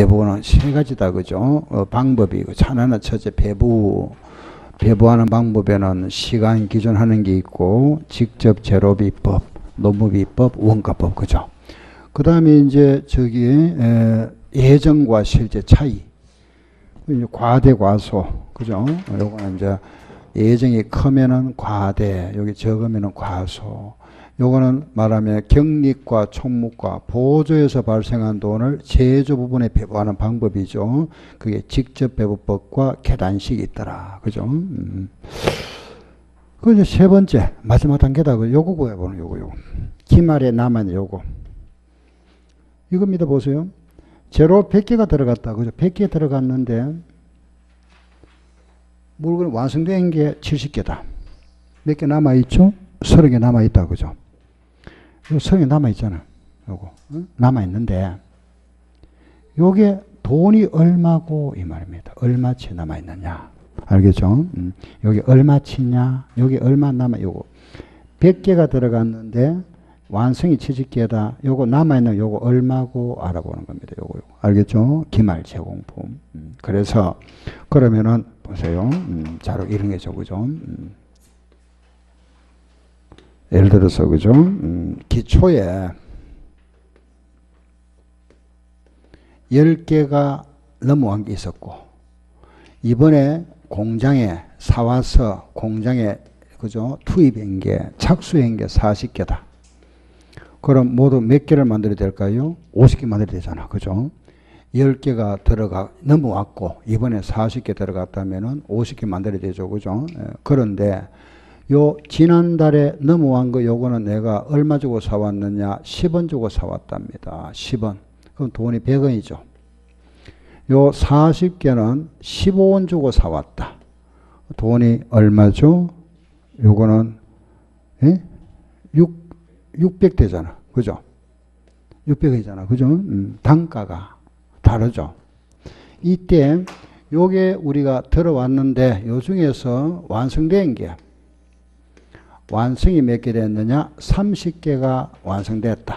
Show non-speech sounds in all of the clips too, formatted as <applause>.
배부는 세 가지다 그죠? 어, 방법이 하나는 첫째 배부 배부하는 방법에는 시간 기준하는 게 있고 직접 제로비법, 노무비법, 원가법 그죠? 그 다음에 이제 저기 에, 예정과 실제 차이 과대 과소 그죠? 요거는 이제 예정이 크면은 과대 여기 적으면은 과소 요거는 말하면 경립과 총무과 보조에서 발생한 돈을 제조 부분에 배부하는 방법이죠. 그게 직접 배부법과 계단식이 있더라. 그죠? 음. 그 이제 세 번째 마지막 단계다. 그 요거 구해보는 요거 요거. 기말에 남은 요거. 이겁니다. 보세요. 제로 100개가 들어갔다. 그죠? 100개 들어갔는데 물건 완성된 게 70개다. 몇 개 남아있죠? 30개 남아있다. 그죠? 성이 남아있잖아. 요거. 응? 남아있는데, 요게 돈이 얼마고, 이 말입니다. 얼마치 남아있느냐. 알겠죠? 음. 여기 얼마치냐, 여기 얼마 남아, 요거. 100개가 들어갔는데, 완성이 70개다. 요거 남아있는 요거 얼마고 알아보는 겁니다. 요거, 요거. 알겠죠? 기말 제공품. 음. 그래서, 그러면은, 보세요. 음. 자료 이런 게 적으죠. 음. 예를 들어서 그죠? 음, 기초에 10개가 넘어간 게 있었고 이번에 공장에 사와서 공장에 그죠? 투입한 게 착수한 게 40개다. 그럼 모두 몇 개를 만들어야 될까요? 50개 만들어야 되잖아. 그죠? 10개가 들어가 넘어왔고 이번에 40개 들어갔다면은 50개 만들어야 되죠. 그죠? 예, 그런데 요 지난달에 넘어간 거 요거는 내가 얼마 주고 사왔느냐 10원 주고 사왔답니다. 10원. 그럼 돈이 100원이죠. 요 40개는 15원 주고 사왔다. 돈이 얼마죠? 요거는 예? 6, 600 되잖아. 그죠? 600원이잖아. 그죠? 음, 단가가 다르죠. 이때 요게 우리가 들어왔는데 요 중에서 완성된 게 완성이 몇 개 됐느냐? 30개가 완성됐다.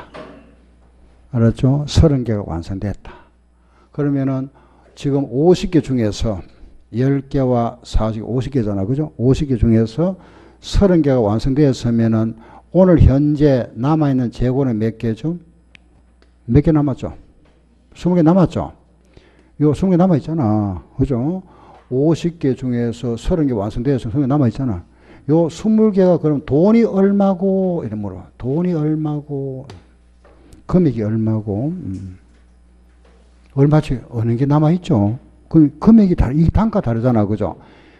알았죠? 30개가 완성됐다. 그러면은 지금 50개 중에서 10개와 40개, 50개잖아. 그죠? 50개 중에서 30개가 완성되었으면은 오늘 현재 남아있는 재고는 몇 개죠? 몇 개 남았죠? 20개 남았죠? 요 20개 남아있잖아. 그죠? 50개 중에서 30개 완성되어서 20개 남아있잖아. 요 20개가 그럼 돈이 얼마고 이런 물어. 돈이 얼마고 금액이 얼마고 음. 얼마치 어느 게 남아 있죠. 그 금액이 다르 이 단가 다르잖아. 그죠?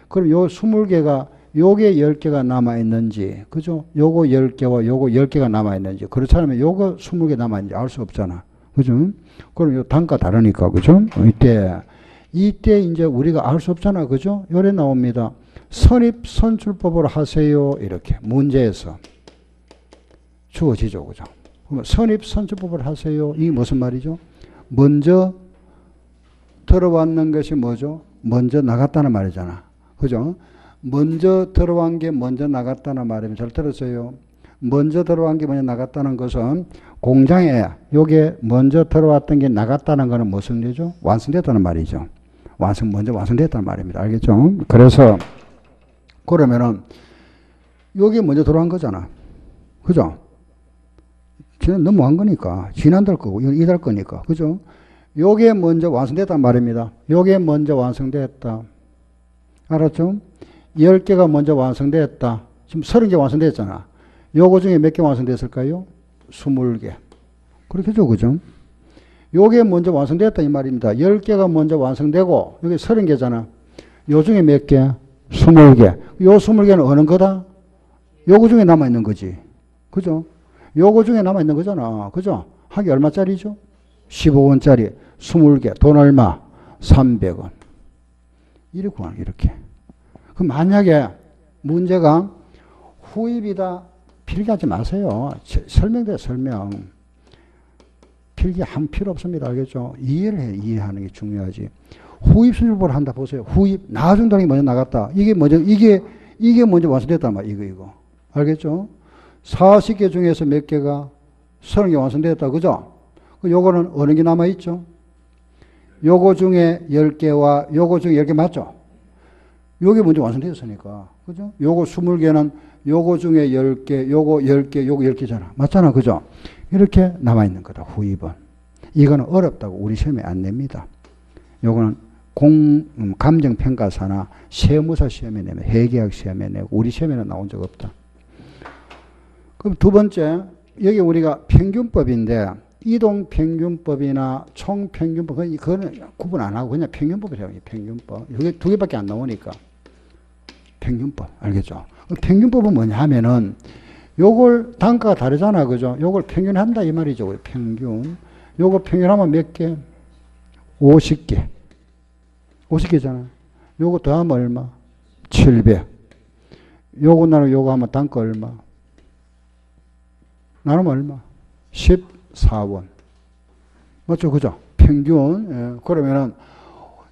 그럼 요 20개가 요게 10개가 남아 있는지 그죠? 요거 10개와 요거 10개가 남아 있는지 그렇지 않으면 요거 20개 남아 있는지 알 수 없잖아. 그죠? 그럼 요 단가 다르니까 그죠? 이때 이때 이제 우리가 알 수 없잖아. 그죠? 요래 나옵니다. 선입 선출법을 하세요. 이렇게 문제에서 주어지죠. 그죠? 선입 선출법을 하세요. 이게 무슨 말이죠? 먼저 들어왔는 것이 뭐죠? 먼저 나갔다는 말이잖아. 그죠? 먼저 들어간 게 먼저 나갔다는 말이면 잘 들었어요. 먼저 들어간 게 먼저 나갔다는 것은 공장에 요게 먼저 들어왔던 게 나갔다는 것은 무슨 일이죠? 완성됐다는 말이죠. 완성 먼저 완성됐다는 말입니다. 알겠죠? 그래서 그러면은 여기 먼저 들어간 거잖아. 그죠? 지난 넘어간 거니까 지난달 거고 이달 거니까 그죠? 요게 먼저 완성됐단 말입니다. 요게 먼저 완성됐다. 알았죠? 10개가 먼저 완성됐다. 지금 30개 완성됐잖아. 요거 중에 몇 개 완성됐을까요? 20개. 그렇게죠. 그죠? 요게 먼저 완성됐다 이 말입니다. 10개가 먼저 완성되고 여기 30개잖아. 요 중에 몇 개? 20개. 요 20개는 어느 거다? 요거 중에 남아있는 거지. 그죠? 요거 중에 남아있는 거잖아. 그죠? 하기 얼마짜리죠? 15원짜리 20개. 돈 얼마? 300원. 이렇게 구하는 이렇게. 그 만약에 문제가 후입이다. 필기하지 마세요. 설명돼 설명. 필기 한 필요 없습니다. 알겠죠? 이해를 해. 이해하는 게 중요하지. 후입 수입을 한다 보세요. 후입 나중 돈이 먼저 나갔다. 이게 먼저 이게 이게 먼저 완성됐단 말이야. 이거 이거 알겠죠? 40개 중에서 몇 개가 30개 완성됐다. 그죠? 그 요거는 어느 게 남아 있죠? 요거 중에 10개와 요거 중에 10개 맞죠? 요게 먼저 완성되었으니까. 그죠? 요거 20개는 요거 중에 10개, 요거 10개, 요거 10개잖아. 맞잖아. 그죠? 이렇게 남아있는 거다. 후입은. 이거는 어렵다고 우리 시험에 안 냅니다. 요거는 공, 음, 감정평가사나 세무사 시험에 내면, 회계학 시험에 내고, 우리 시험에는 나온 적 없다. 그럼 두 번째, 여기 우리가 평균법인데, 이동평균법이나 총평균법, 그거는 구분 안 하고 그냥 평균법이라고 해요. 평균법. 이게 두 개밖에 안 나오니까. 평균법. 알겠죠? 평균법은 뭐냐 하면은, 요걸 단가가 다르잖아. 그죠? 요걸 평균한다. 이 말이죠. 평균. 요거 평균하면 몇 개? 50개. 50개잖아. 요거 더하면 얼마? 700. 요거 나누 요거 하면 단가 얼마? 나누면 얼마? 14원. 맞죠? 그죠? 평균. 예. 그러면은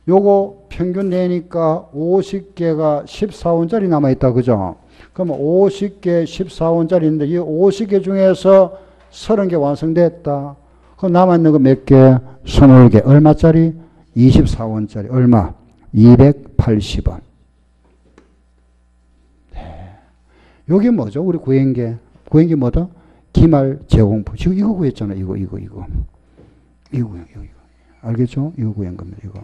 요거 평균 내니까 50개가 14원짜리 남아있다. 그죠? 그러면 50개 14원짜리인데 이 50개 중에서 30개 완성됐다. 그럼 남아있는 거 몇 개? 20개. 얼마짜리? 24원짜리. 얼마? 280원. 네. 여기 뭐죠? 우리 구행계. 구행계 뭐다? 기말 제공부. 지금 이거 구했잖아. 이거, 이거, 이거. 이거 구행, 이거, 이거. 알겠죠? 이거 구한 겁니다. 이거.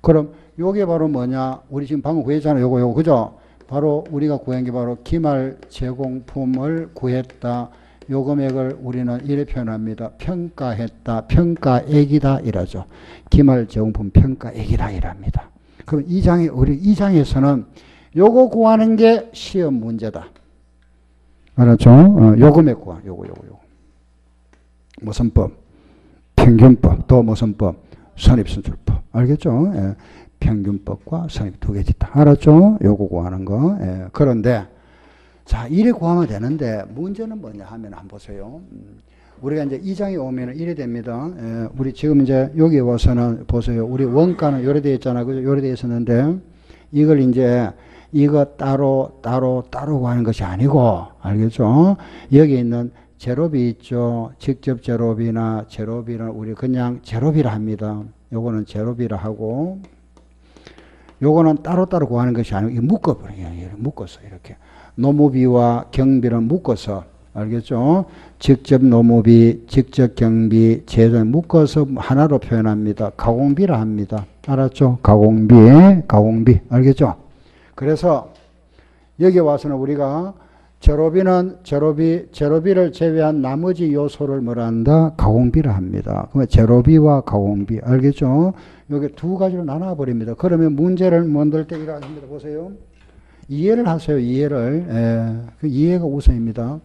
그럼 요게 바로 뭐냐? 우리 지금 방금 구했잖아. 요거, 요거. 그죠? 바로 우리가 구한 게 바로 기말 제공품을 구했다. 요 금액을 우리는 이래 표현합니다. 평가했다. 평가액이다. 이러죠. 기말 제공품 평가액이다. 이랍니다. 그럼 이 장에, 우리 이 장에서는 요거 구하는 게 시험 문제다. 알았죠? 어, 요 금액 구하. 요거, 요거, 요거. 무슨 법? 평균법. 또 무슨 법? 선입선출법. 알겠죠? 예. 평균법과 선입 두 개지 다 알았죠? 요거 구하는 거. 예. 그런데 자, 이래 구하면 되는데 문제는 뭐냐 하면 한번 보세요. 음, 우리가 이제 이 장에 오면은 이래 됩니다. 예. 우리 지금 이제 여기 와서는 보세요. 우리 원가는 요래 되어 있잖아. 그죠? 요래 되어 있었는데 이걸 이제 이거 따로 따로 따로 구하는 것이 아니고 알겠죠? 여기 있는 제로비 있죠. 직접 제로비나 제로비는 우리 그냥 제로비라 합니다. 요거는 제로비라 하고 요거는 따로따로 구하는 것이 아니고 묶어버려요. 묶어서 이렇게. 노무비와 경비는 묶어서 알겠죠? 직접 노무비, 직접 경비, 얘도 묶어서 하나로 표현합니다. 가공비라 합니다. 알았죠? 가공비, 가공비. 알겠죠? 그래서 여기 와서는 우리가 재료비는 재료비, 재료비를 제외한 나머지 요소를 뭐라 한다? 가공비라 합니다. 그러면 재료비와 가공비. 알겠죠? 여기 두 가지로 나눠버립니다. 그러면 문제를 만들 때 이러합니다. 보세요. 이해를 하세요. 이해를. 예, 그 이해가 우선입니다.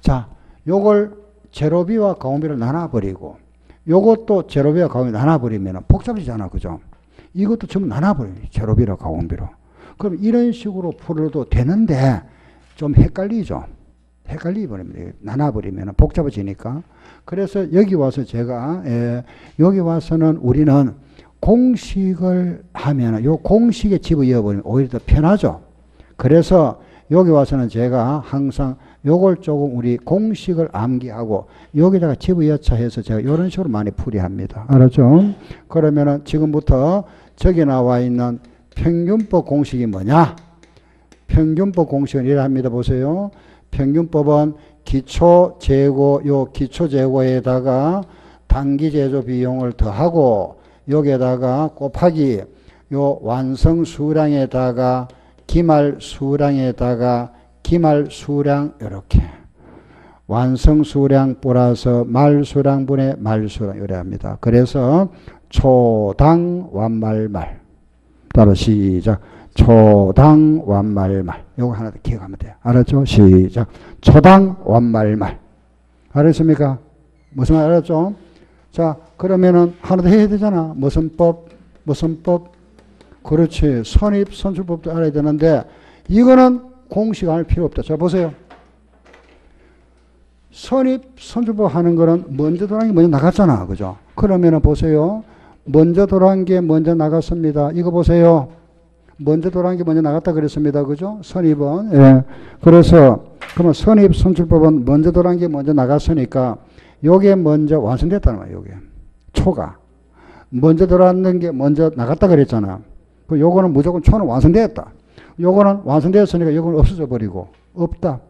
자, 요걸 제로비와 가공비를 나눠버리고 요것도 제로비와 가공비 나눠버리면 복잡해지잖아. 그죠? 이것도 전부 나눠버려요. 제로비와 가공비로. 그럼 이런 식으로 풀어도 되는데 좀 헷갈리죠. 헷갈리 버립니다. 나눠버리면 복잡해지니까. 그래서 여기 와서 제가 예, 여기 와서는 우리는 공식을 하면 요 공식에 집어넣어버리면 오히려 더 편하죠. 그래서 여기 와서는 제가 항상 요걸 조금 우리 공식을 암기하고 여기다가 집어여차해서 제가 이런 식으로 많이 풀이합니다. 알았죠? 그러면은 지금부터 저기 나와 있는 평균법 공식이 뭐냐? 평균법 공식은 이러합니다. 보세요. 평균법은 기초 재고, 요 기초 재고에다가 단기 제조 비용을 더하고 여기에다가 곱하기 요 완성 수량에다가 기말 수량에다가 기말 수량 이렇게 완성 수량 플러스 말 수량분의 말 수량 이래 합니다. 그래서 초당 완말말 따로 시작 초당 완말말 요거 하나 더 기억하면 돼요. 알았죠? 시작 초당 완말말 알았습니까? 무슨 말 알았죠? 자 그러면은 하나 더 해야 되잖아. 무슨 법? 무슨 법? 그렇지. 선입, 선출법도 알아야 되는데 이거는 공식 알 필요 없다. 자 보세요. 선입, 선출법 하는 거는 먼저 돌아간 게 먼저 나갔잖아. 그죠? 그러면은 보세요. 먼저 돌아간 게 먼저 나갔습니다. 이거 보세요. 먼저 돌아간 게 먼저 나갔다 그랬습니다. 그죠? 선입은. 예. 그래서 그러면 선입, 선출법은 먼저 돌아간 게 먼저 나갔으니까 요게 먼저 완성됐다는 거예요. 요게. 초가. 먼저 들어왔는 게 먼저 나갔다 그랬잖아. 그 요거는 무조건 초는 완성되었다. 요거는 완성되었으니까 요거는 없어져 버리고 없다.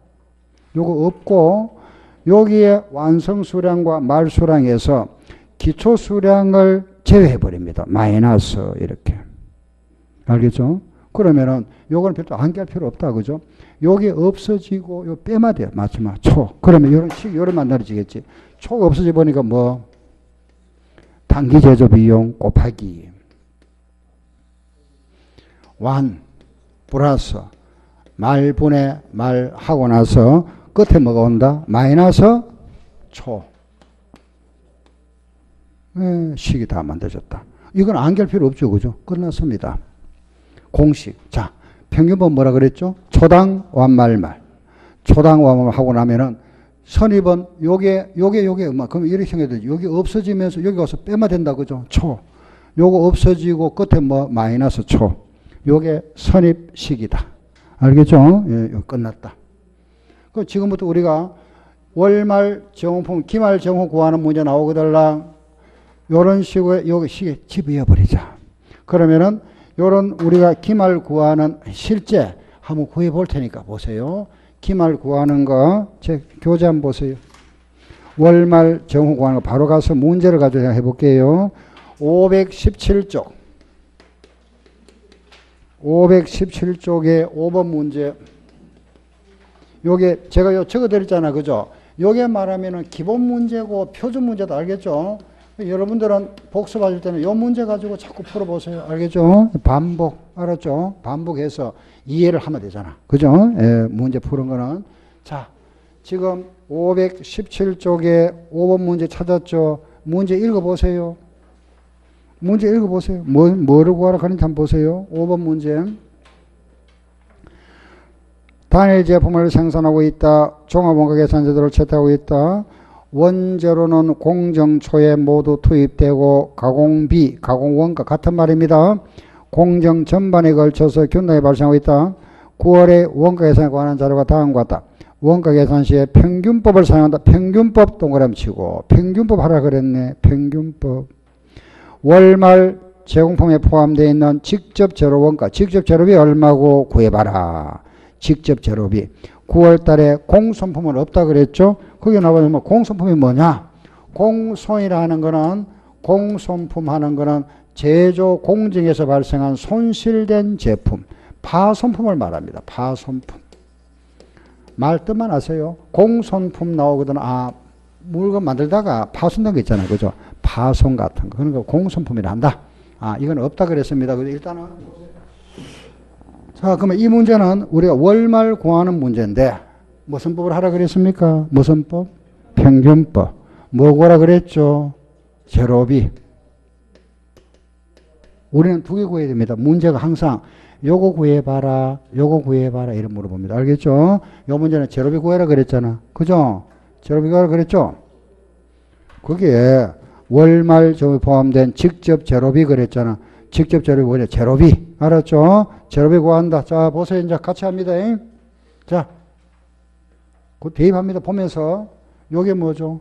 요거 없고 여기에 완성 수량과 말 수량에서 기초 수량을 제외해 버립니다. 마이너스 이렇게. 알겠죠? 그러면은 요거는 별도 안할 필요 없다. 그죠? 요게 없어지고 요 빼면 돼요. 마지막 초. 그러면 요런 식 요런 만들어지겠지. 초가 없어져 보니까 뭐 단기 제조 비용 곱하기 완 플러스 말 분의 말 하고 나서 끝에 뭐가 온다? 마이너스 초. 에, 식이 다 만들어졌다. 이건 안결 필요 없죠. 그죠? 끝났습니다. 공식. 자, 평균법 뭐라 그랬죠? 초당 완말말. 초당 완말 하고 나면은 선입은 요게 요게 요게 얼마? 그럼 이렇게 생겨야 되죠. 여기 없어지면서 여기 와서 빼면 된다 그죠? 초. 요거 없어지고 끝에 뭐 마이너스 초. 요게 선입식이다. 알겠죠? 예, 끝났다. 그 지금부터 우리가 월말 정품, 기말 정후 구하는 문제 나오거들랑 요런 식으로 여기 시계 집어여 버리자. 그러면은 요런 우리가 기말 구하는 실제 한번 구해 볼 테니까 보세요. 기말 구하는 거, 제 교재 한번 보세요. 월말 정후 구하는 거 바로 가서 문제를 가지고 해 볼게요. 517쪽. 517쪽에 5번 문제. 요게 제가 요 적어 드렸잖아. 그죠? 요게 말하면은 기본 문제고 표준 문제도 알겠죠? 여러분들은 복습하실 때는 요 문제 가지고 자꾸 풀어보세요. 알겠죠? 반복. 알았죠? 반복해서 이해를 하면 되잖아. 그죠? 예, 문제 푸는 거는. 자, 지금 517쪽에 5번 문제 찾았죠? 문제 읽어보세요. 문제 읽어보세요. 뭐, 뭐를 구하라 하는지 한번 보세요. 5번 문제. 단일 제품을 생산하고 있다. 종합원가 계산 제도를 채택하고 있다. 원재료는 공정초에 모두 투입되고 가공비, 가공원가 같은 말입니다. 공정 전반에 걸쳐서 균등이 발생하고 있다. 9월에 원가 계산에 관한 자료가 다음과 같다. 원가 계산 시에 평균법을 사용한다. 평균법 동그라미 치고 평균법 하라 그랬네. 평균법. 월말 제공품에 포함되어 있는 직접 재료 원가, 직접 재료비 얼마고 구해봐라. 직접 재료비. 9월 달에 공손품은 없다 그랬죠? 거기 나와서 뭐 공손품이 뭐냐? 공손이라는 거는 공손품 하는 거는 제조 공정에서 발생한 손실된 제품, 파손품을 말합니다. 파손품. 말 뜻만 아세요? 공손품 나오거든. 아, 물건 만들다가 파손된 거 있잖아요. 그죠? 파손 같은 거. 그러니까 공손품이라 한다. 아, 이건 없다 그랬습니다. 일단은. 자, 그러면 이 문제는 우리가 월말 구하는 문제인데, 무슨 법을 하라 그랬습니까? 무슨 법? 평균법. 뭐 구하라 그랬죠? 제로비. 우리는 두 개 구해야 됩니다. 문제가 항상 요거 구해봐라, 요거 구해봐라 이런 물어봅니다. 알겠죠? 요 문제는 제로비 구해라 그랬잖아. 그죠? 제로비 구하라 그랬죠? 그게 월말 점이 포함된 직접 제로비 그랬잖아. 직접 제로비 뭐냐? 제로비. 알았죠? 제로비 구한다. 자, 보세요. 이제 같이 합니다. 자, 그 대입합니다. 보면서. 요게 뭐죠?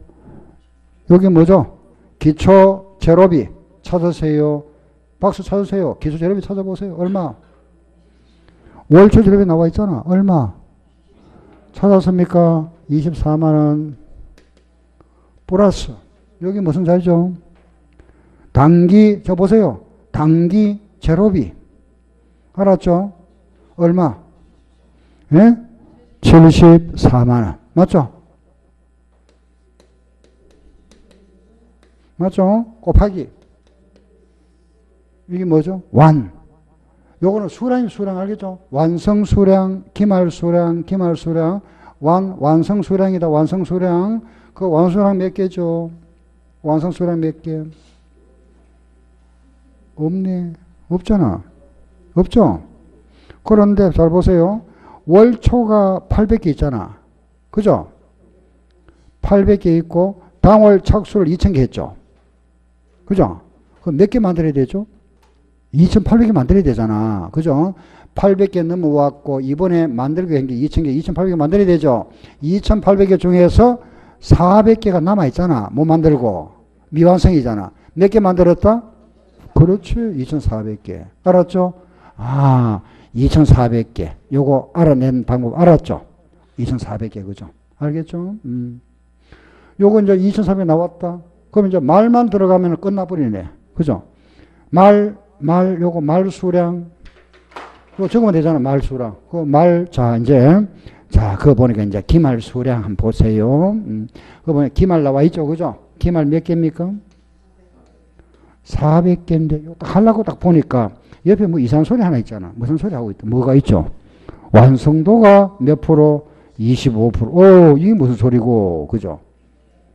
요게 뭐죠? 기초 제로비 찾으세요. 박수 찾으세요. 기초 제로비 찾아보세요. 얼마? 월초 제로비 나와 있잖아. 얼마? 찾았습니까? 24만원. 플러스. 여기 무슨 자리죠? 단기, 저 보세요. 단기 제로비. 알았죠? 얼마? 예? 74만원. 맞죠? 맞죠? 곱하기. 이게 뭐죠? 완. 요거는 수량이 수량 알겠죠? 완성 수량, 기말 수량, 기말 수량, 완, 완성 수량이다. 완성 수량. 그 완성 수량 몇 개죠? 완성 수량 몇 개? 없네. 없잖아. 없죠? 그런데 잘 보세요. 월초가 800개 있잖아. 그죠? 800개 있고 당월 착수를 2000개 했죠. 그죠? 그럼 몇 개 만들어야 되죠? 2800개 만들어야 되잖아. 그죠? 800개 넘어왔고 이번에 만들게 한 게 2000개, 2800개 만들어야 되죠. 2800개 중에서 400개가 남아있잖아. 못 만들고. 미완성이잖아. 몇 개 만들었다? 그렇지. 2,400개. 알았죠? 아, 2,400개. 요거 알아낸 방법 알았죠? 2,400개, 그죠? 알겠죠? 음. 요거 이제 2,400 나왔다. 그럼 이제 말만 들어가면 끝나버리네. 그죠? 말, 말, 요거 말 수량. 그거 적으면 되잖아, 말 수량. 그 말, 자, 이제, 자, 그거 보니까 이제 기말 수량 한번 보세요. 음. 그거 보니까 기말 나와 있죠, 그죠? 기말 몇 개입니까? 400개인데, 딱 하려고 딱 보니까 옆에 뭐 이상한 소리 하나 있잖아. 무슨 소리 하고 있다. 뭐가 있죠? 완성도가 몇 프로? 25%. 오, 이게 무슨 소리고, 그죠?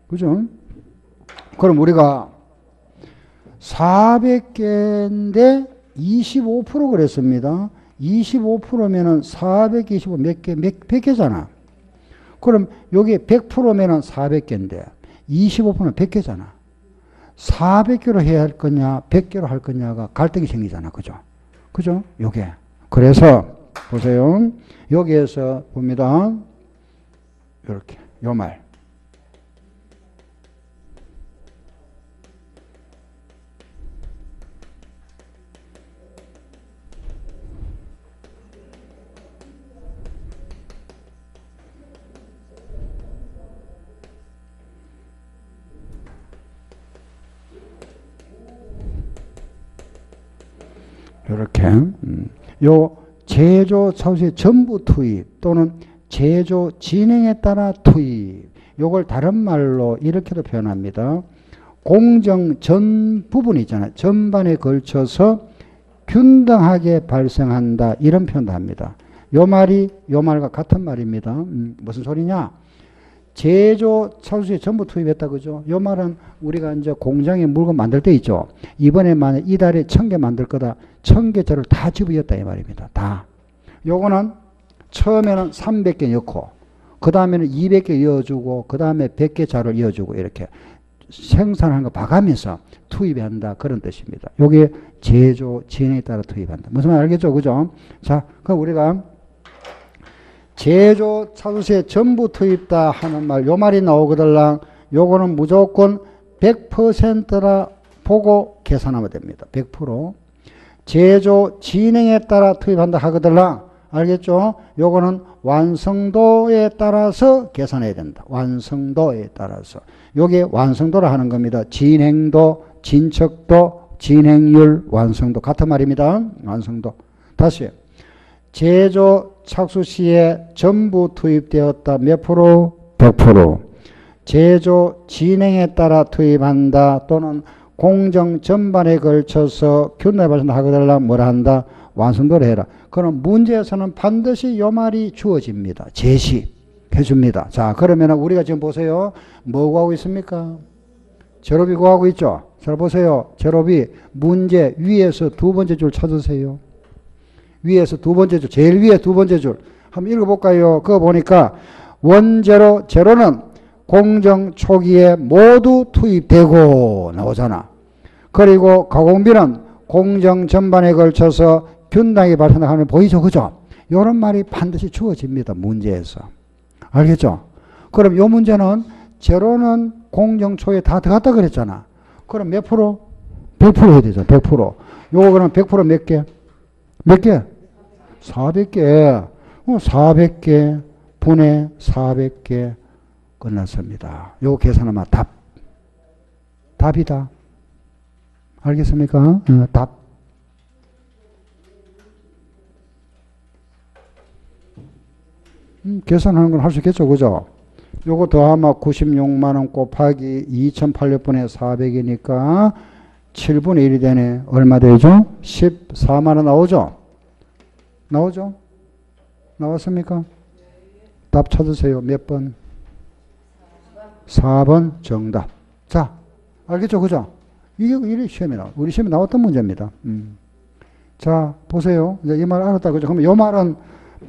그죠? 그럼 우리가 400개인데 25% 그랬습니다. 25%면은 425 몇 개, 몇, 100개잖아. 그럼 여기 100%면은 400개인데 25%는 100개잖아. 400개로 해야 할 거냐, 100개로 할 거냐가 갈등이 생기잖아. 그죠? 그죠? 요게. 그래서 보세요. 여기에서 봅니다. 이렇게. 요 말. 이렇게 음. 요 제조 차수의 전부 투입 또는 제조 진행에 따라 투입 요걸 다른 말로 이렇게도 표현합니다. 공정 전 부분 있잖아요. 전반에 걸쳐서 균등하게 발생한다 이런 표현도 합니다. 요 말이 요 말과 같은 말입니다. 음, 무슨 소리냐? 제조 차수에 전부 투입했다 그죠? 요 말은 우리가 이제 공장에 물건 만들 때 있죠. 이번에 만약 이달에 천 개 만들 거다. 천개 자를 다 집어였다 이 말입니다. 다. 요거는 처음에는 300개 넣고 그 다음에는 200개 이어주고 그 다음에 100개 자를 이어주고 이렇게 생산하는 거 봐가면서 투입한다 그런 뜻입니다. 요게 제조 진행에 따라 투입한다. 무슨 말 알겠죠? 그죠? 자, 그럼 우리가 제조 차수세 전부 투입다 하는 말, 요 말이 나오거들랑 요거는 무조건 100%라 보고 계산하면 됩니다. 100%. 제조 진행에 따라 투입한다 하거들랑 알겠죠? 요거는 완성도에 따라서 계산해야 된다. 완성도에 따라서. 요게 완성도라 하는 겁니다. 진행도, 진척도, 진행률, 완성도. 같은 말입니다. 완성도. 다시. 제조 착수 시에 전부 투입되었다. 몇 프로? 100%. 제조 진행에 따라 투입한다. 또는 공정 전반에 걸쳐서 균내 발생하거들라 뭐라 한다? 완성도를 해라. 그럼 문제에서는 반드시 요 말이 주어집니다. 제시 해줍니다. 자, 그러면 우리가 지금 보세요. 뭐 구하고 있습니까? 제로비 구하고 있죠? 잘 보세요. 제로비 문제 위에서 두 번째 줄 찾으세요. 위에서 두 번째 줄, 제일 위에 두 번째 줄. 한번 읽어볼까요? 그거 보니까 원제로, 제로는 공정 초기에 모두 투입되고 나오잖아. 그리고 가공비는 공정 전반에 걸쳐서 균당이 발생하면 보이죠? 그죠? 이런 말이 반드시 주어집니다. 문제에서. 알겠죠? 그럼 이 문제는 제로는 공정 초에 다 들어갔다 그랬잖아. 그럼 몇 프로? 100% 해야 되죠. 100%. 요거 그럼 100%몇 개? 몇 개? 400개. 400개 어, 분의 400개 끝났습니다. 요거 계산하면 답. 답이다. 알겠습니까? 어, 답. 음, 계산하는 건 할 수 있겠죠. 그죠? 요거 더하면 96만원 곱하기 2008년분의 400이니까 7분의 1이 되네. 얼마 되죠? 14만원 나오죠? 나오죠? 나왔습니까? 답 찾으세요. 몇 번? 4번 정답. 자, 알겠죠? 그죠? 이게, 이게 시험에 나 우리 시험에 나왔던 문제입니다. 음. 자, 보세요. 이제 이 말 알았다. 그죠? 그러면 이 말은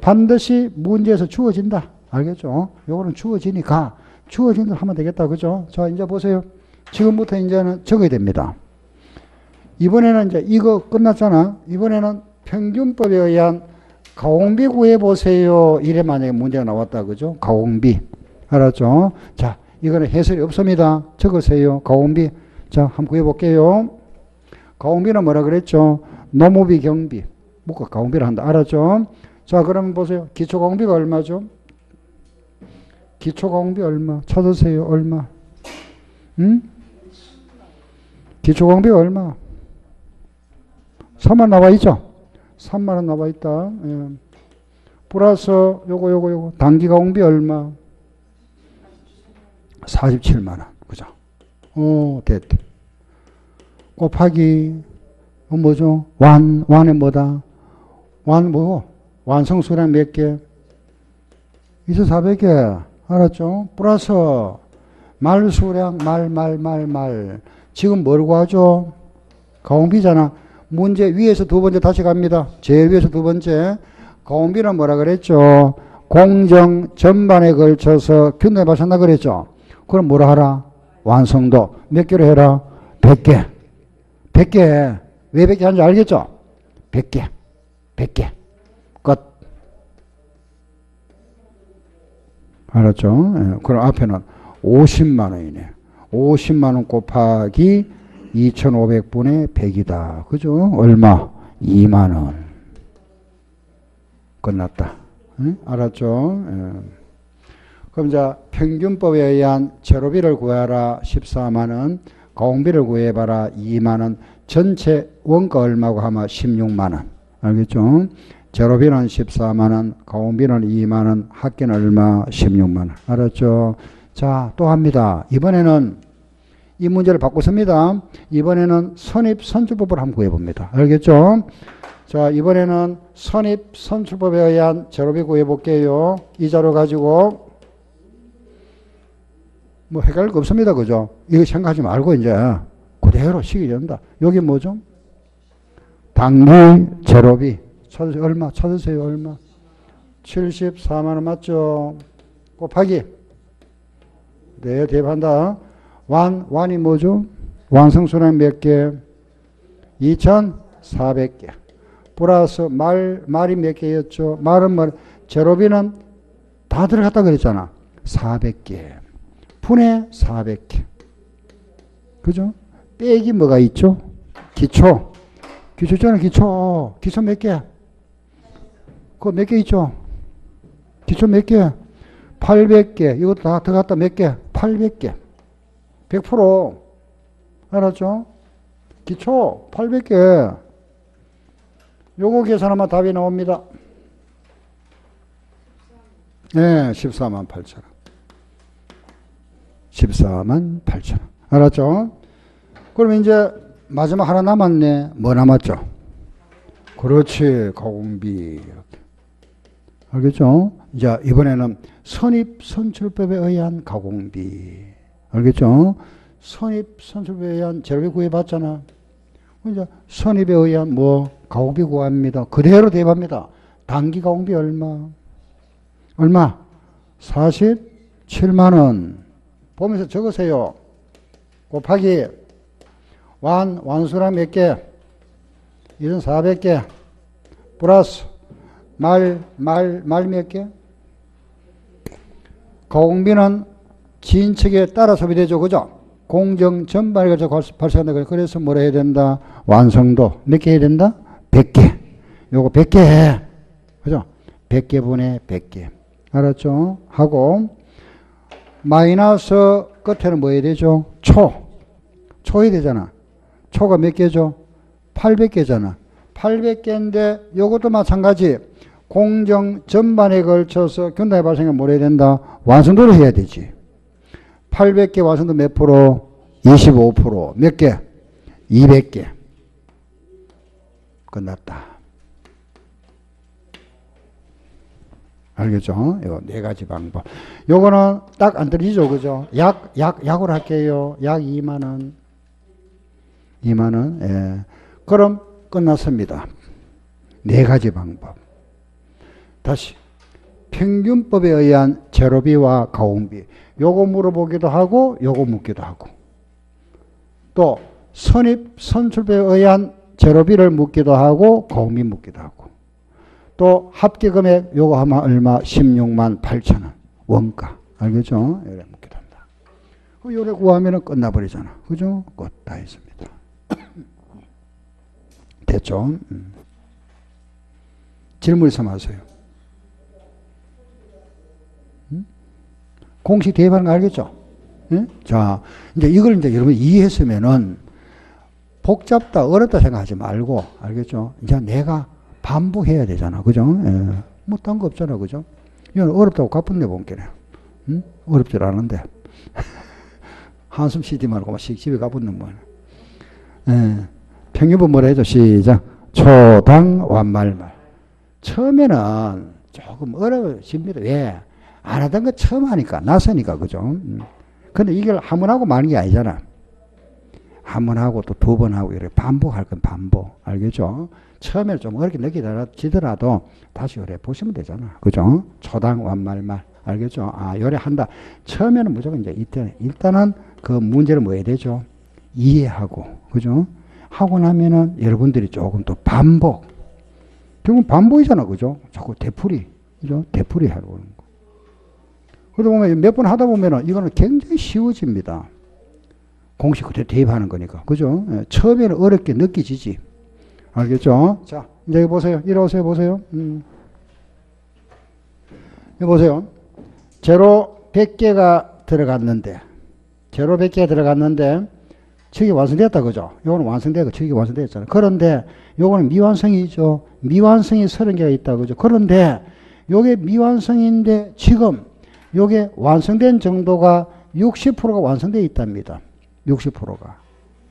반드시 문제에서 주어진다. 알겠죠? 요거는 주어지니까 주어진 대로 하면 되겠다. 그죠? 자, 이제 보세요. 지금부터 이제는 적어야 됩니다. 이번에는 이제 이거 끝났잖아. 이번에는 평균법에 의한 가공비 구해보세요. 이래 만약에 문제가 나왔다. 그죠? 가공비. 알았죠? 자, 이거는 해설이 없습니다. 적으세요. 가공비. 자, 한번 구해볼게요. 가공비는 뭐라 그랬죠? 노무비 경비. 묶어 가공비를 한다. 알았죠? 자, 그러면 보세요. 기초 가공비가 얼마죠? 기초 가공비 얼마? 찾으세요. 얼마? 응? 기초 가공비 얼마? 3만 나와 있죠? 3만 원 나와 있다. 예. 플러스 요거 요거 요거 단기 가 공비 얼마? 47만 원. 그죠? 어, 됐다. 곱하기 어, 뭐죠? 완 완에 뭐다? 완 뭐고? 완성 수량 몇 개? 2,400개. 알았죠? 플러스 말 수량 말 말 말 말. 지금 뭘 구하죠? 가공비잖아. 문제 위에서 두 번째 다시 갑니다. 제일 위에서 두 번째. 가공비는 뭐라 그랬죠? 공정 전반에 걸쳐서 균등에 발생한다 그랬죠? 그럼 뭐라 하라? 완성도. 몇 개로 해라? 100개. 100개. 왜 100개 하는지 알겠죠? 100개. 100개. 끝. 알았죠? 예, 그럼 앞에는 50만 원이네. 50만 원 곱하기 2,500분의 100이다. 그죠? 얼마? 2만 원. 끝났다. 응? 알았죠? 예. 그럼 이제 평균법에 의한 재료비를 구하라 14만 원, 가공비를 구해봐라 2만 원, 전체 원가 얼마고 하면 16만 원. 알겠죠? 재료비는 14만 원, 가공비는 2만 원, 합계는 얼마? 16만 원. 알았죠? 자, 또 합니다. 이번에는 이 문제를 바꾸습니다. 이번에는 선입 선출법을 한번 구해봅니다. 알겠죠? 자, 이번에는 선입 선출법에 의한 재료비 구해볼게요. 이 자료 가지고 뭐거 없습니다. 그죠? 이거 생각하지 말고 이제 그대로 시기 된다. 여기 뭐죠? 당기 제로비. 찾으세요. 얼마? 찾으세요. 얼마? 74만원 맞죠? 곱하기. 네, 대입한다. 완, 완이 뭐죠? 완성수량 몇 개? 2,400개. 플러스 말, 말이 몇 개였죠? 말은 뭐, 제로비는 다 들어갔다 그랬잖아. 400개. 분의 400개. 그죠? 빼기 뭐가 있죠? 기초. 기초 있잖아, 기초. 기초 몇 개? 그거 몇 개 있죠? 기초 몇 개? 800개. 이것도 다 들어갔다 몇 개? 800개. 100% 알았죠? 기초 800개. 요거 계산하면 답이 나옵니다. 네, 14만 8천 원. 14만 8천 원. 알았죠? 그럼 이제 마지막 하나 남았네. 뭐 남았죠? 그렇지. 가공비. 알겠죠? 이제 이번에는 선입 선출법에 의한 가공비. 알겠죠? 선입 선출법에 의한 재료비 구해봤잖아. 이제 선입에 의한 뭐 가공비 구합니다. 그대로 대입합니다. 단기 가공비 얼마? 얼마? 47만 원. 보면서 적으세요. 곱하기 완 완수랑 몇 개? 2,400개. 플러스 말 말 말 몇 개? 가공비는 진척에 따라 소비되죠. 그죠? 공정 전반에 걸쳐 발생한다. 그래서 뭐라 해야 된다? 완성도. 몇 개 해야 된다? 100개. 요거 100개 해. 그죠? 100개 분의 100개. 알았죠? 하고, 마이너스 끝에는 뭐 해야 되죠? 초. 초해야 되잖아. 초가 몇 개죠? 800개잖아. 800개인데 요것도 마찬가지. 공정 전반에 걸쳐서 균단의 발생에 뭘 해야 된다? 완성도를 해야 되지. 800개 완성도 몇 프로? 25%. 몇 개? 200개. 끝났다. 알겠죠? 이거 네 가지 방법. 요거는 딱 안 들리죠? 그죠? 약, 약, 약으로 할게요. 약 2만원. 2만원. 예. 그럼 끝났습니다. 네 가지 방법. 다시. 평균법에 의한 제로비와 가공비. 요거 물어보기도 하고, 요거 묻기도 하고. 또, 선입, 선출법에 의한 제로비를 묻기도 하고, 가공비 묻기도 하고. 또, 합계금액 요거 하면 얼마? 16만 8천 원. 원가. 알겠죠? 이래 묻기도 한다. 그 요래 구하면 끝나버리잖아. 그죠? 끝다 했습니다. <coughs> 됐죠. 음. 질문 있으면 하세요. 공식 대입하는 거 알겠죠? 예? 자, 이제 이걸 이제 여러분 이해했으면은 복잡다, 어렵다 생각하지 말고, 알겠죠? 이제 내가 반복해야 되잖아. 그죠? 예. 뭐, 딴 거 없잖아. 그죠? 이건 어렵다고 가쁜 내 본게네. 응? 어렵질 않은데. <laughs> 한숨 쉬지 말고 막 집에 가붙는 뭐. 예. 평균법 뭐라 해줘? 시작. 초당 완말말. 처음에는 조금 어려워집니다. 왜? 안 하던 거 처음 하니까, 나서니까, 그죠? 음. 근데 이걸 한 번 하고 마는 게 아니잖아. 한 번 하고 또 두 번 하고 이렇게 반복할 건 반복. 알겠죠? 처음에 좀 어렵게 느끼더라도 다시 요래 보시면 되잖아. 그죠? 초당 완말말. 알겠죠? 아, 요래 한다. 처음에는 무조건 이제 일단, 일단은 그 문제를 뭐 해야 되죠? 이해하고. 그죠? 하고 나면은 여러분들이 조금 또 반복. 결국 반복이잖아. 그죠? 자꾸 되풀이. 그죠? 되풀이 거. 그러다 보면 몇 번 하다 보면은 이거는 굉장히 쉬워집니다. 공식 그대로 대입하는 거니까. 그죠? 예, 처음에는 어렵게 느껴지지. 알겠죠? 자, 이제 보세요. 오세요. 보세요. 음. 여기 보세요. 제로 100개가 들어갔는데, 제로 100개가 들어갔는데, 척이 완성됐다. 그죠? 요거는 완성되고 척이 완성됐잖아요. 그런데 요거는 미완성이죠. 미완성이 30개가 있다. 그죠? 그런데 요게 미완성인데 지금 요게 완성된 정도가 60%가 완성되어 있답니다. 60%가.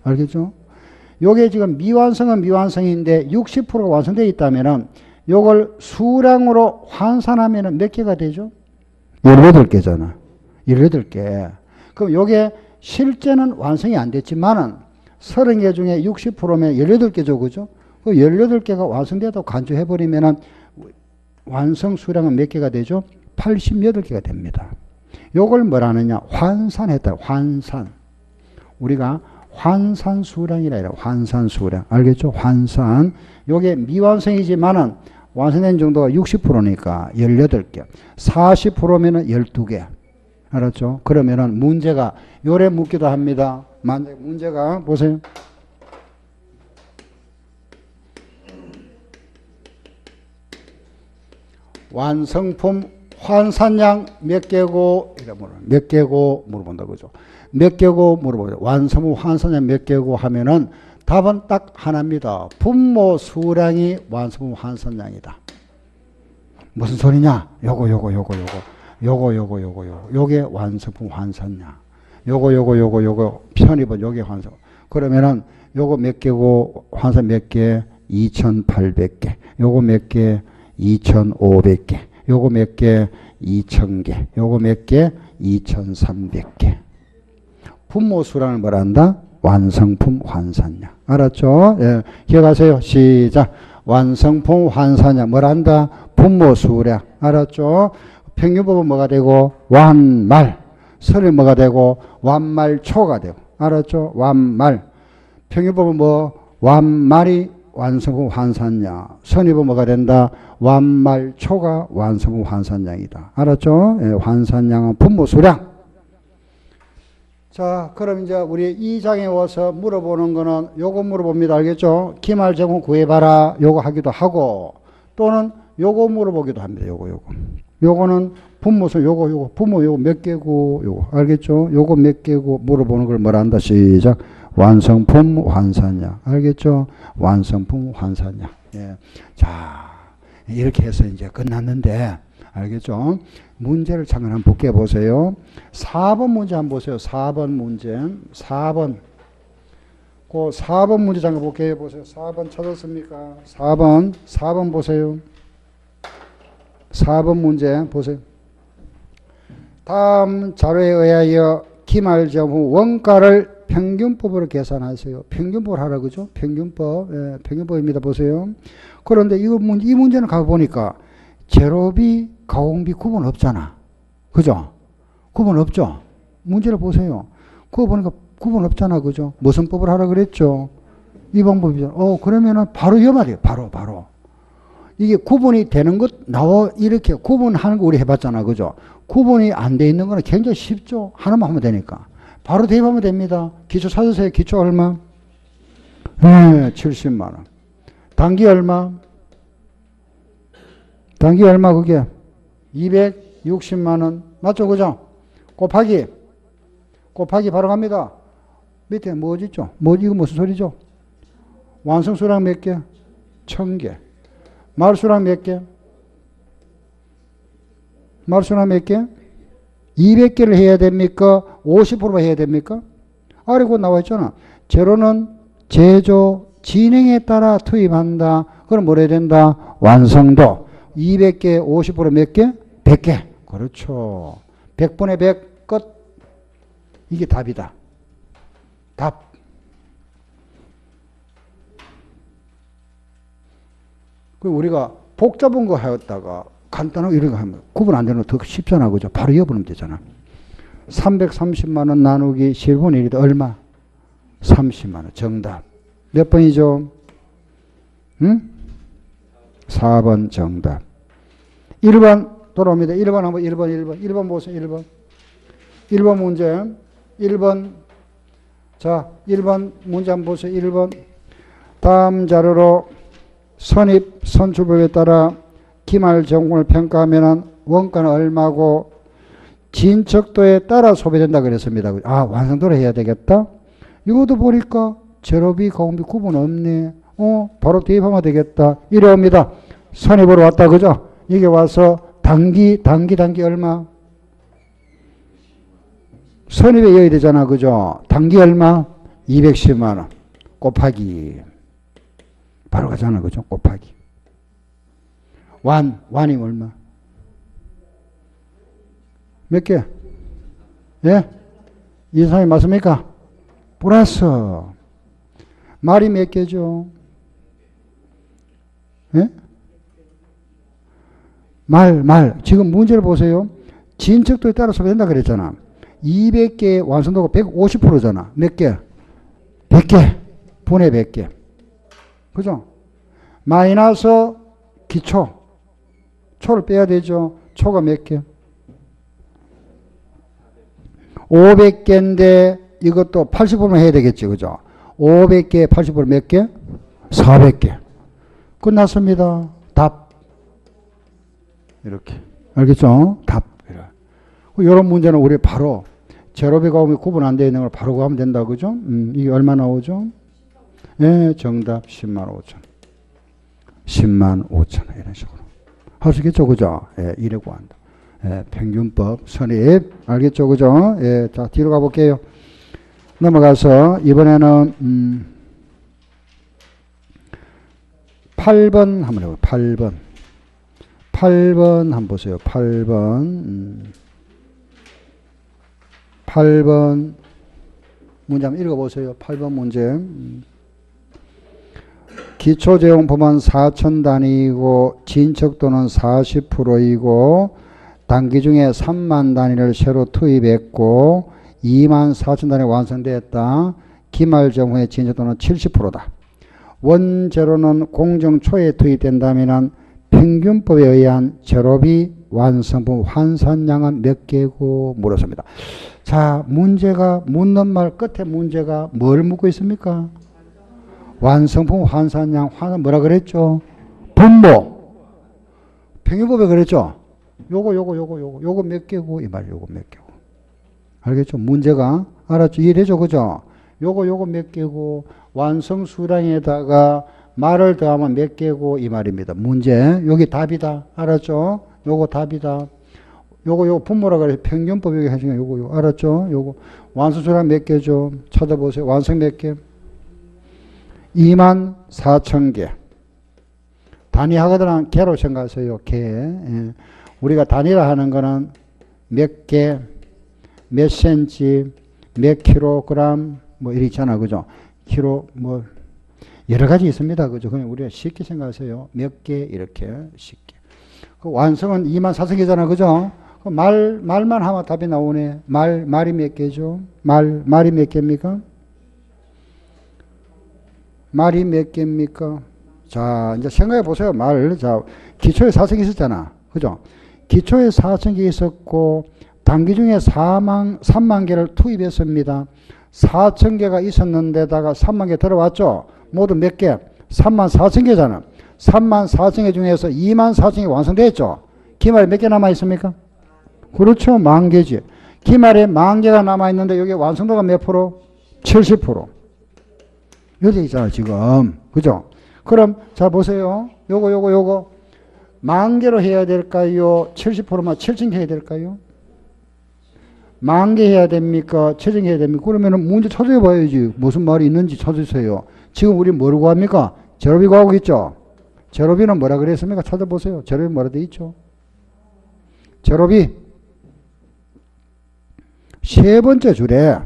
알겠죠? 요게 지금 미완성은 미완성인데 60%가 완성되어 있다면은 요걸 수량으로 환산하면은 몇 개가 되죠? 18개잖아. 18개. 그럼 요게 실제는 완성이 안 됐지만은 30개 중에 60%면 18개죠. 그죠? 그 18개가 완성돼도 간주해버리면은 완성 수량은 몇 개가 되죠? 88개가 됩니다. 요걸 뭐라느냐? 환산했다. 환산. 우리가 환산 수량이라 해요. 환산 수량. 알겠죠? 환산. 요게 미완성이지만은 완성된 정도가 60%니까 18개. 40%면은 12개. 알았죠? 그러면은 문제가 요래 묻기도 합니다. 문제가 보세요. 완성품 환산량 몇 개고 물어 몇 개고 물어본다 그죠? 몇 개고 물어보죠. 완성품 환산량 몇 개고 하면은 답은 딱 하나입니다. 분모 수량이 완성품 환산량이다. 무슨 소리냐? 요거 요거 요거 요거 요거 요거 요거 요거 요게 완성품 환산량. 요거 요거 요거 요거 편입은 요게 환산. 그러면은 요거 몇 개고 환산 몇 개? 2,800개. 요거 몇 개? 2,500개. 요거 몇 개? 2,000개. 요거 몇 개? 2,300개. 분모 수량을 뭐란다? 완성품 환산량. 알았죠? 예. 기억하세요. 시작. 완성품 환산량. 뭐란다? 분모 수량. 알았죠? 평균법은 뭐가 되고? 완말. 설이 뭐가 되고? 완말초가 되고. 알았죠? 완말. 평균법은 뭐? 완말이 완성품 환산량. 선입은 뭐가 된다? 완말초가 완성품 환산량이다. 알았죠? 예, 환산량은 분모 수량. 자, 그럼 이제 우리 이 장에 와서 물어보는 거는 요거 물어봅니다. 알겠죠? 기말 제공 구해봐라. 요거 하기도 하고 또는 요거 물어보기도 합니다. 요거, 요거. 요거는 분모서 요거, 요거, 부모 요거 몇 개고, 요거. 알겠죠? 요거 몇 개고 물어보는 걸 뭐라 한다. 시작. 완성품 환산량. 알겠죠? 완성품 환산량. 예. 자, 이렇게 해서 이제 끝났는데, 알겠죠? 문제를 잠깐 한번 볼게 보세요. 4번 문제 한번 보세요. 4번 문제. 4번. 그 4번 문제 잠깐 볼게요. 보세요. 4번 찾았습니까? 4번. 4번 보세요. 4번 문제 보세요. 다음 자료에 의하여 기말점 후 원가를 평균법으로 계산하세요. 평균법을 하라 그죠? 평균법. 예, 평균법입니다. 보세요. 그런데 이 문제, 이 문제는 가보니까 제로비, 가공비 구분 없잖아. 그죠? 구분 없죠? 문제를 보세요. 그거 보니까 구분 없잖아. 그죠? 무슨 법을 하라 그랬죠? 이 방법이죠. 어, 그러면은 바로 이 말이에요. 바로, 바로. 이게 구분이 되는 것, 나와, 이렇게 구분하는 거 우리 해봤잖아. 그죠? 구분이 안 돼 있는 거는 굉장히 쉽죠? 하나만 하면 되니까. 바로 대입하면 됩니다. 기초 찾으세요. 기초 얼마? 네, 70만 원. 단기 얼마? 단기 얼마 그게? 260만 원. 맞죠? 그죠? 곱하기. 곱하기 바로 갑니다. 밑에 뭐지 있죠? 뭐, 이거 무슨 소리죠? 완성수량 몇 개? 천 개. 말수량 몇 개? 말수량 몇 개? 200개를 해야 됩니까? 50%만 해야 됩니까? 아래 곧 나와 있잖아. 제로는 제조 진행에 따라 투입한다. 그럼 뭐라 해야 된다? 완성도. 200개, 50%몇 개? 100개. 그렇죠. 100분의 100 끝. 이게 답이다. 답. 그 우리가 복잡한 거 하였다가 간단하게 거 하면 구분 안 되는 거 더 쉽잖아. 그죠? 바로 이어버리면 되잖아. 330만 원 나누기 7분의 1이 얼마? 30만 원. 정답. 몇 번이죠? 응? 4번 정답. 1번 돌아옵니다. 1번 한번 1번 1번 1번 보세요. 1번. 1번 문제. 1번 자, 1번 문제 한번 보세요. 1번 다음 자료로 선입 선출법에 따라 기말 정공을 평가하면 원가는 얼마고 진척도에 따라 소비된다 그랬습니다. 아, 완성도를 해야 되겠다. 이것도 보니까 제로비, 가공비 구분 없네. 어, 바로 대입하면 되겠다. 이래옵니다. 선입으로 왔다, 그죠? 이게 와서 단기, 단기, 단기 얼마? 선입에 이어야 되잖아, 그죠? 단기 얼마? 210만원. 곱하기. 바로 가잖아, 그죠? 곱하기. 완, 완이 얼마? 몇 개? 예? 이상이 맞습니까? 플러스. 말이 몇 개죠? 예? 말, 말. 지금 문제를 보세요. 진척도에 따라서 된다 그랬잖아. 200개 완성도가 150%잖아. 몇 개? 100개. 분의 100개. 그죠? 마이너스 기초. 초를 빼야 되죠. 초가 몇 개? 500개인데 이것도 80%만 해야 되겠지. 그죠? 500개, 80%몇 개? 400개. 끝났습니다. 답. 이렇게. 알겠죠? 답. 이런 문제는 우리 바로 제로비 가 오면 구분 안 되어 있는 걸 바로 구하면 된다. 그죠? 음, 이게 얼마 나오죠? 예, 정답 10만 5천. 10만 5천. 이런 식으로. 할 수 있겠죠? 그죠? 예, 이래 구한다. 예, 평균법 선입. 알겠죠? 그죠? 예, 자, 뒤로 가볼게요. 넘어가서 이번에는, 음, 8번 한번 해볼게요. 8번. 8번 한번 보세요. 8번. 음. 8번 문제 한번 읽어보세요. 8번 문제. 기초재용법은 4천 단위이고 진척도는 40%이고 단기 중에 3만 단위를 새로 투입했고 2만 4천 단위 완성되었다. 기말 정후의 진척도는 70%다. 원재료는 공정 초에 투입된다면 평균법에 의한 제로비 완성품 환산량은 몇 개고 물었습니다. 자, 문제가 묻는 말 끝에 문제가 뭘 묻고 있습니까? 완성품 환산량 환산 뭐라 그랬죠? 분모. 평균법에 그랬죠? 요거 요거 요거 요거 요거 몇 개고 이 말 요거 몇 개고. 알겠죠? 문제가 알았죠? 이해되죠? 그죠? 요거 요거 몇 개고 완성 수량에다가 말을 더하면 몇 개고 이 말입니다. 문제. 여기 답이다. 알았죠? 요거 답이다. 요거 요거 분모라 그래 평균법 여기 해주면 요거 요거 알았죠? 요거 완성 수량 몇 개죠? 찾아보세요. 완성 몇 개? 2만 4천 개. 단위하거든 개로 생각하세요. 개. 예. 우리가 단위라 하는 거는 몇 개, 몇 센치, 몇 킬로그램 뭐 이렇게 있잖아. 그죠? 킬로 뭐 여러 가지 있습니다. 그죠? 그냥 우리가 쉽게 생각하세요. 몇 개 이렇게 쉽게. 그 완성은 2만 4천 개잖아. 그죠? 그 말, 말만 하면 답이 나오네. 말, 말이 몇 개죠? 말, 말이 몇 개입니까? 말이 몇 개입니까? 자, 이제 생각해 보세요. 말. 자, 기초에 4천 개 있었잖아. 그죠? 기초에 4천 개 있었고, 단기 중에 4만, 3만 개를 투입했습니다. 4천 개가 있었는데다가 3만 개 들어왔죠? 모두 몇 개? 3만 4천 개잖아. 3만 4천 개 중에서 2만 4천 개 완성됐죠. 기말에 몇 개 남아 있습니까? 그렇죠. 만 개지. 기말에 만 개가 남아 있는데 여기 완성도가 몇 프로? 70%. 여기 있잖아, 지금. 그죠? 그럼 자 보세요. 요거 요거 요거 만 개로 해야 될까요? 70%만 7천 개 해야 될까요? 만 개 해야 됩니까? 7천 개 해야 됩니까? 그러면 문제 찾아봐 봐야지. 무슨 말이 있는지 찾으세요. 지금 우리 뭐라고 합니까? 제로비 구하고 있죠? 제로비는 뭐라 그랬습니까? 찾아보세요. 제로비 뭐라 돼 있죠? 제로비 세 번째 줄에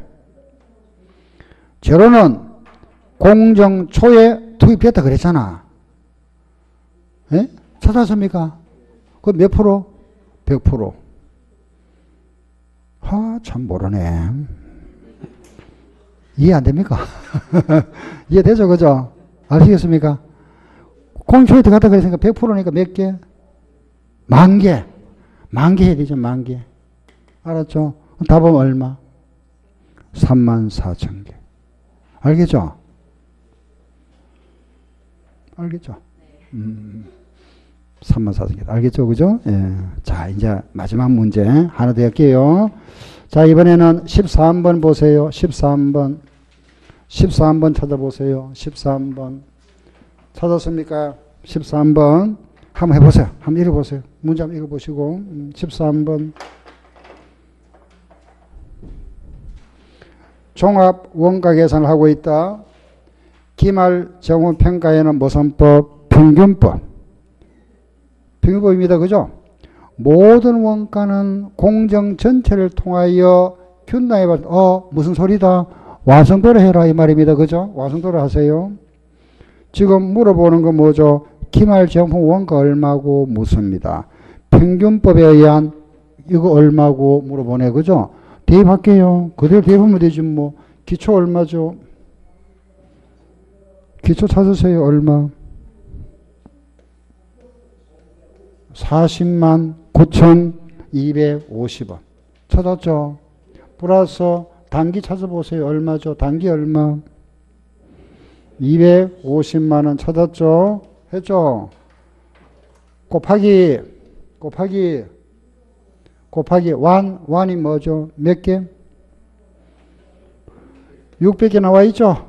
제로는 공정 초에 투입했다 그랬잖아. 예? 찾았습니까? 그 몇 프로? 100%. 하, 참 모르네. 이해 안 됩니까? <laughs> 이해되죠? 그죠? 아시겠습니까? 공초에 들어갔다 그랬으니까 100%니까 몇 개? 만 개. 만 개 해야 되죠, 만 개. 알았죠? 답은 얼마? 3만 4천 개. 알겠죠? 알겠죠? 음, 3만 4천 개. 알겠죠? 그죠? 예. 자, 이제 마지막 문제 하나 더 할게요. 자, 이번에는 13번 보세요. 13번. 13번 찾아보세요. 13번. 찾았습니까? 13번. 한번 해보세요. 한번 읽어보세요. 문제 한번 읽어보시고. 13번. 음, 종합 원가 계산을 하고 있다. 기말 정후 평가에는 모선법, 평균법. 평균법입니다. 그죠? 모든 원가는 공정 전체를 통하여 균당해 봐. 어, 무슨 소리다? 완성도를 해라 이 말입니다. 그죠? 완성도를 하세요. 지금 물어보는 건 뭐죠? 기말 정품 원가 얼마고 묻습니다. 평균법에 의한 이거 얼마고 물어보네. 그죠? 대입할게요. 그대로 대입하면 되지 뭐. 기초 얼마죠? 기초 찾으세요. 얼마? 40만 9,250원. 찾았죠? 플러스 단기 찾아보세요. 얼마죠? 단기 얼마? 250만원 찾았죠? 했죠? 곱하기, 곱하기, 곱하기 완, 완이 뭐죠? 몇 개? 600개 나와 있죠?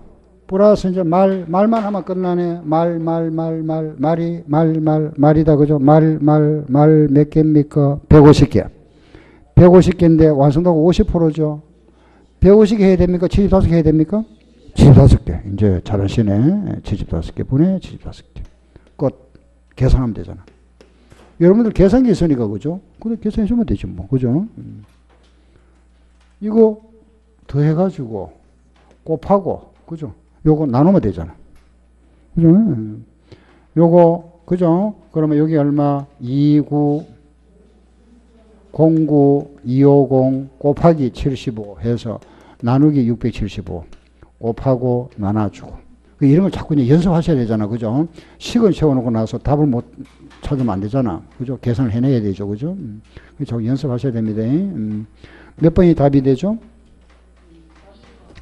플러스 이제 말, 말만 하면 끝나네. 말, 말, 말, 말, 말이, 말, 말, 말이다. 그죠? 말, 말, 말 몇 개입니까? 150개. 150개인데 완성도가 50%죠. 150개 해야 됩니까? 75개 해야 됩니까? 75개. 이제 잘하시네. 75개 분에 75개. 끝. 계산하면 되잖아. 여러분들 계산기 있으니까, 그죠? 그래, 계산해주면 되지, 뭐. 그죠? 음. 이거 더 해가지고 곱하고, 그죠? 요거 나누면 되잖아. 그죠? 음. 요거, 그죠? 그러면 여기 얼마? 29, 09, 250 곱하기 75 해서 나누기 675 곱하고 나눠주고. 그 이런 걸 자꾸 이제 연습하셔야 되잖아. 그죠? 식은 세워놓고 나서 답을 못 찾으면 안 되잖아. 그죠? 계산을 해내야 되죠. 그죠? 음. 저 연습하셔야 됩니다. 음. 몇 번이 답이 되죠?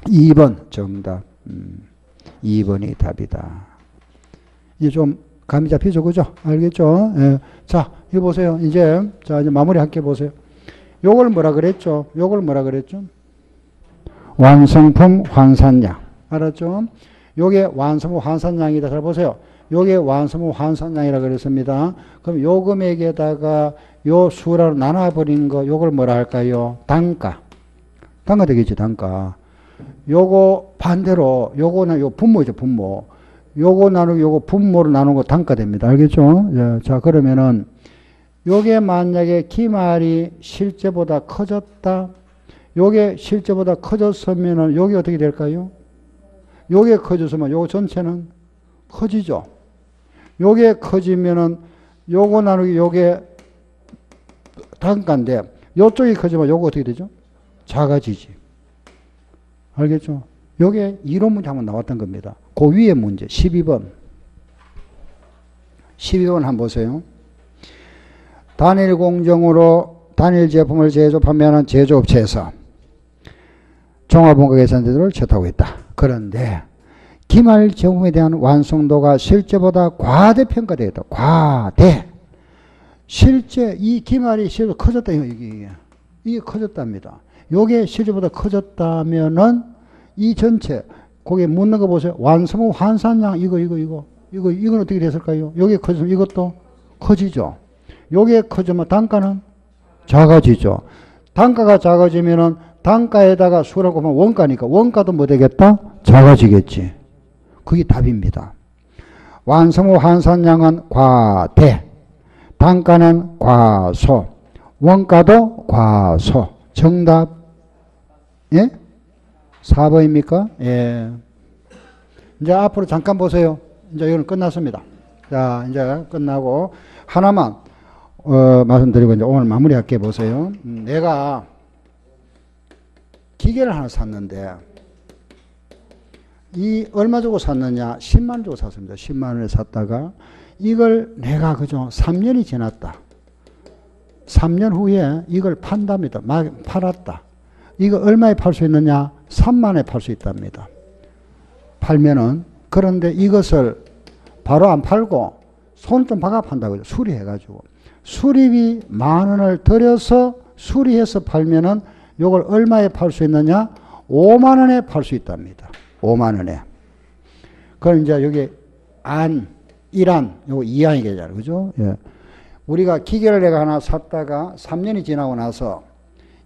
2번 정답. 음. 2번이 답이다. 이제 좀 감이 잡히죠. 그죠? 알겠죠? 예. 자, 이거 보세요. 이제, 자, 이제 마무리 할게 보세요. 요걸 뭐라 그랬죠? 요걸 뭐라 그랬죠? 완성품 환산량. 알았죠? 요게 완성품 환산량이다. 잘 보세요. 요게 완성품 환산량이라 그랬습니다. 그럼 요 금액에다가 요 수라로 나눠버린 거, 요걸 뭐라 할까요? 단가. 단가 되겠지, 단가. 요거 반대로, 요거는 요 분모죠, 분모. 요거 나누고 요거 분모로 나누는 거 단가 됩니다. 알겠죠? 예, 자, 그러면은 요게 만약에 기말이 실제보다 커졌다. 요게 실제보다 커졌으면은 요게 어떻게 될까요? 요게 커졌으면 요거 전체는 커지죠. 요게 커지면은 요거 나누기 요게 단가인데 요쪽이 커지면 요거 어떻게 되죠? 작아지지. 알겠죠? 요게 이론 문제 한번 나왔던 겁니다. 그 위에 문제 12번. 12번 한번 보세요. 단일 공정으로 단일 제품을 제조 판매하는 제조업체에서 종합원가 계산제도를 채택하고 있다. 그런데 기말 제품에 대한 완성도가 실제보다 과대평가되었다. 과대. 실제 이 기말이 실제 커졌다 이게 이게 커졌답니다. 요게 실제보다 커졌다면은 이 전체 거기에 묻는 거 보세요. 완성후 환산량 이거 이거 이거 이거 이건 어떻게 됐을까요? 요게 커지면 이것도 커지죠. 요게 커지면 단가는 작아지죠. 단가가 작아지면은 단가에다가 수를 곱하면 원가니까 원가도 뭐 되겠다? 작아지겠지. 그게 답입니다. 완성후 환산량은 과대, 단가는 과소, 원가도 과소. 정답, 예? 4번입니까? 예. 이제 앞으로 잠깐 보세요. 이제 이거는 끝났습니다. 자, 이제 끝나고 하나만 어, 말씀드리고 이제 오늘 마무리할게 보세요. 음, 내가 기계를 하나 샀는데 이 얼마 주고 샀느냐? 10만 원 주고 샀습니다. 10만 원에 샀다가 이걸 내가 그죠? 3년이 지났다. 3년 후에 이걸 판답니다. 막 팔았다. 이거 얼마에 팔 수 있느냐? 3만에 팔 수 있답니다. 팔면은 그런데 이것을 바로 안 팔고 손좀 박아 판다고요. 수리해가지고 수리비 만 원을 들여서 수리해서 팔면은 요걸 얼마에 팔 수 있느냐? 5만 원에 팔 수 있답니다. 5만 원에. 그럼 이제 여기 안, 일안, 요거 이안이 되잖아요. 그죠? 예. 우리가 기계를 내가 하나 샀다가 3년이 지나고 나서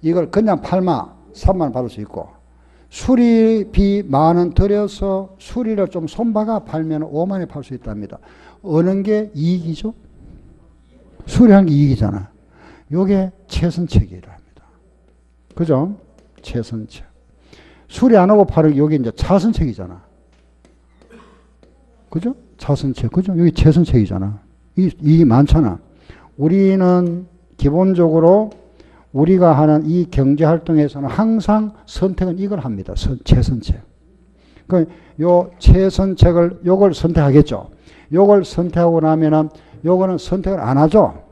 이걸 그냥 팔마 3만 원 받을 수 있고 수리비 만 원 들여서 수리를 좀 손박아 팔면 5만 원에 팔 수 있답니다. 어느 게 이익이죠? 수리하는 게 이익이잖아. 요게 최선책이랍니다. 그죠? 최선책. 수리 안 하고 파는 여기 이제 차선책이잖아. 그죠? 차선책. 그죠? 여기 최선책이잖아. 이, 이 많잖아. 우리는 기본적으로 우리가 하는 이 경제 활동에서는 항상 선택은 이걸 합니다. 선, 최선책. 그요 최선책을 요걸 선택하겠죠. 요걸 선택하고 나면은 요거는 선택을 안 하죠.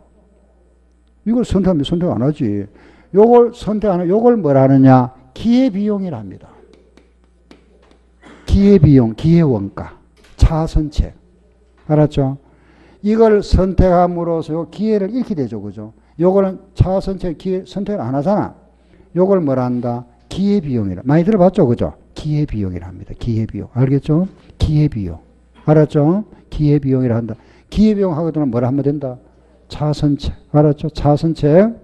이걸 선택하면 선택 안 하지. 요걸 선택하는 요걸 뭐라 하느냐? 기회 비용이라 합니다. 기회 비용, 기회 원가, 차선책. 알았죠? 이걸 선택함으로써 요 기회를 잃게 되죠. 그죠? 요거는 차선책 기회 선택을 안 하잖아. 요걸 뭐라 한다? 기회 비용이라. 많이 들어봤죠? 그죠? 기회 비용이라 합니다. 기회 비용. 알겠죠? 기회 비용. 알았죠? 기회 비용이라 한다. 기회 비용 하거든 뭐라 하면 된다? 차선책. 알았죠? 차선책.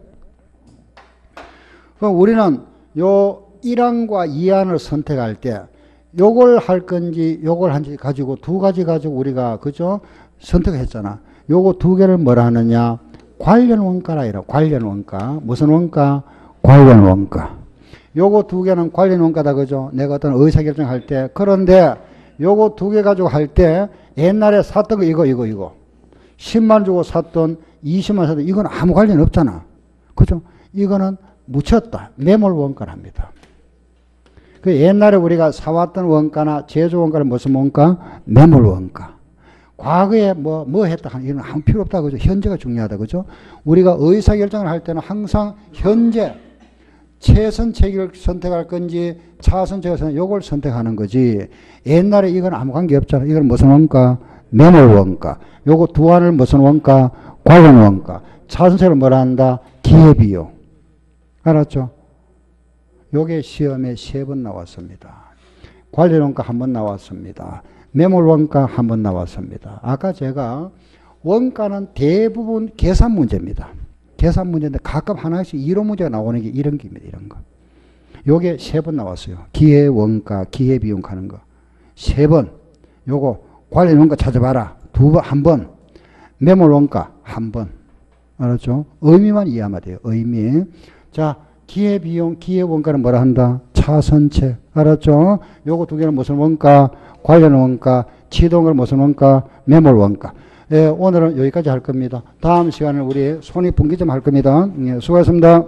그럼 우리는 요 1항과 2항을 선택할 때 요걸 할 건지 요걸 한지 가지고 두 가지 가지고 우리가 그죠? 선택했잖아. 요거 두 개를 뭐라 하느냐? 관련 원가라 이라. 관련 원가. 무슨 원가? 관련 원가. 요거 두 개는 관련 원가다 그죠? 내가 어떤 의사결정 할 때. 그런데 요거 두 개 가지고 할 때 옛날에 샀던 거 이거 이거 이거. 10만 주고 샀던 20만 샀던 이건 아무 관련 없잖아. 그죠? 이거는 묻혔다. 매몰 원가랍니다. 그 옛날에 우리가 사왔던 원가나 제조 원가는 무슨 원가? 매몰 원가. 과거에 뭐, 뭐 했다 하는 이런 아무 필요 없다. 그죠? 현재가 중요하다. 그죠? 우리가 의사결정을 할 때는 항상 현재 최선책을 선택할 건지 차선책을 선택, 요걸 선택하는 거지. 옛날에 이건 아무 관계 없잖아. 이건 무슨 원가? 매몰 원가. 요거 두 안을 무슨 원가? 관련 원가. 차선책을 뭐라 한다? 기회비용. 알았죠? 요게 시험에 세 번 나왔습니다. 관련 원가 한번 나왔습니다. 매몰 원가 한번 나왔습니다. 아까 제가 원가는 대부분 계산 문제입니다. 계산 문제인데 가끔 하나씩 이론 문제가 나오는 게 이런 게입니다. 이런 거. 요게 세 번 나왔어요. 기회 원가, 기회 비용 가는 거. 세 번. 요거 관련 원가 찾아봐라. 두 번, 한 번. 매몰 원가 한 번. 알았죠? 의미만 이해하면 돼요. 의미. 자, 기회 비용, 기회 원가는 뭐라 한다? 차선책. 알았죠? 요거 두 개는 무슨 원가? 관련 원가, 치동을 무슨 원가? 매몰 원가. 예, 오늘은 여기까지 할 겁니다. 다음 시간에 우리 손익분기점 할 겁니다. 예, 수고하셨습니다.